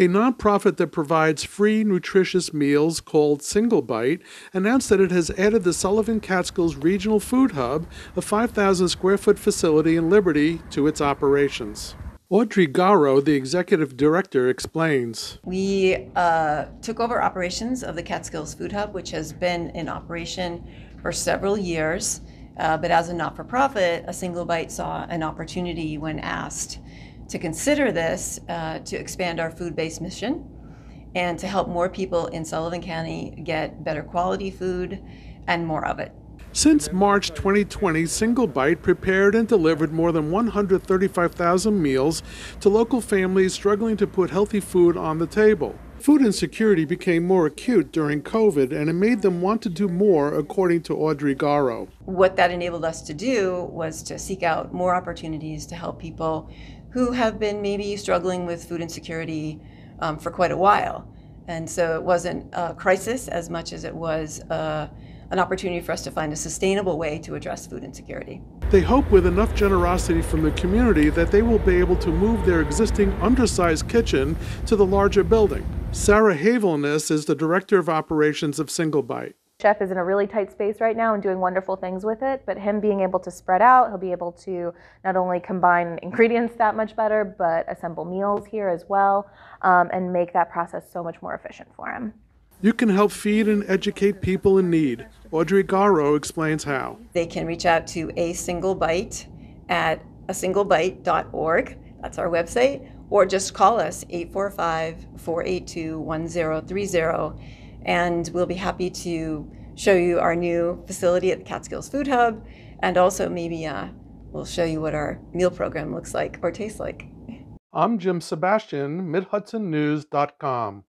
A nonprofit that provides free, nutritious meals called Single Bite announced that it has added the Sullivan Catskills Regional Food Hub, a 5,000 square foot facility in Liberty, to its operations. Audrey Garrow, the executive director, explains. We uh, took over operations of the Catskills Food Hub, which has been in operation for several years. Uh, but as a not for profit, a single bite saw an opportunity when asked to consider this uh, to expand our food based mission and to help more people in Sullivan County get better quality food and more of it. Since March 2020, Single Bite prepared and delivered more than 135,000 meals to local families struggling to put healthy food on the table. Food insecurity became more acute during COVID and it made them want to do more, according to Audrey Garrow. What that enabled us to do was to seek out more opportunities to help people who have been maybe struggling with food insecurity um, for quite a while. And so it wasn't a crisis as much as it was uh, an opportunity for us to find a sustainable way to address food insecurity. They hope with enough generosity from the community that they will be able to move their existing undersized kitchen to the larger building. Sarah Havelness is the director of operations of Single Bite. Chef is in a really tight space right now and doing wonderful things with it, but him being able to spread out, he'll be able to not only combine ingredients that much better, but assemble meals here as well um, and make that process so much more efficient for him. You can help feed and educate people in need. Audrey Garrow explains how. They can reach out to a single bite at a single singlebite.org. That's our website. Or just call us 845 482 1030 and we'll be happy to show you our new facility at the Catskills Food Hub, and also maybe uh, we'll show you what our meal program looks like or tastes like. I'm Jim Sebastian, MidHudsonNews.com.